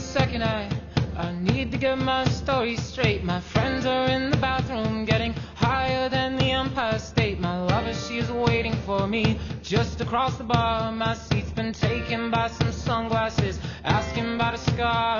second, I, I need to get my story straight. My friends are in the bathroom, getting higher than the Empire State. My lover, she's waiting for me just across the bar. My seat's been taken by some sunglasses, asking about a scar.